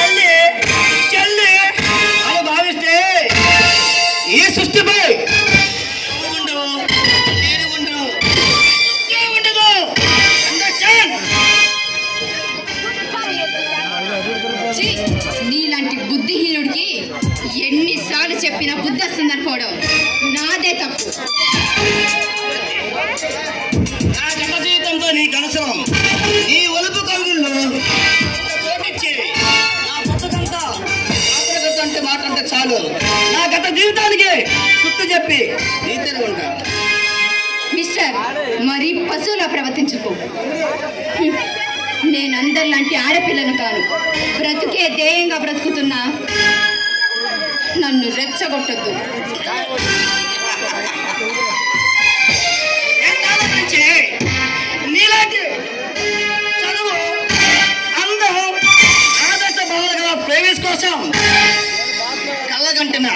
అని భావిస్తే ఈ సృష్టిపై! నీలాంటి బుద్ధిహీనుడికి ఎన్నిసార్లు చెప్పినా బుద్ధి వస్తుందనుకోవడం నాదే తప్పు. నా జీవితంతో నీకు అవసరం. చాలు. నా గత జీవితానికి గుర్తు చెప్పి నీతోనే ఉంటా. మిస్టర్ మరి పశువులా ప్రవర్తించుకో. నేను అందరిలాంటి ఆడపిల్లను కాను. బ్రతుకే ధ్యేయంగా బ్రతుకుతున్నా. నన్ను రెచ్చగొట్టద్దు. నీలాంటి చదువు అందం ఆదర్శ ప్రేమిస్ కోసం కళ్ళగంటున్నా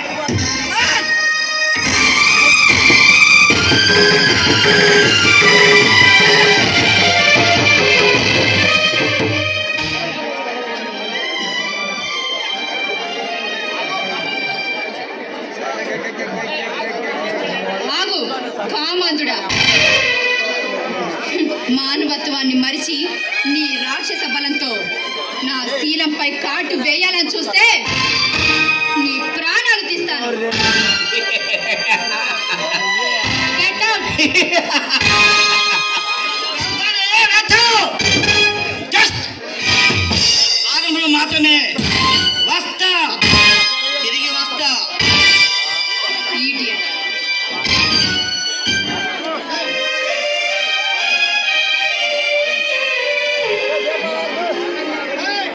ఆగు కామాంధుడా మానవత్వాన్ని మరిచి నీ రాక్షస బలంతో నా శీలంపై కాటు వేయాలని చూస్తే నీ just I don't know, Matane.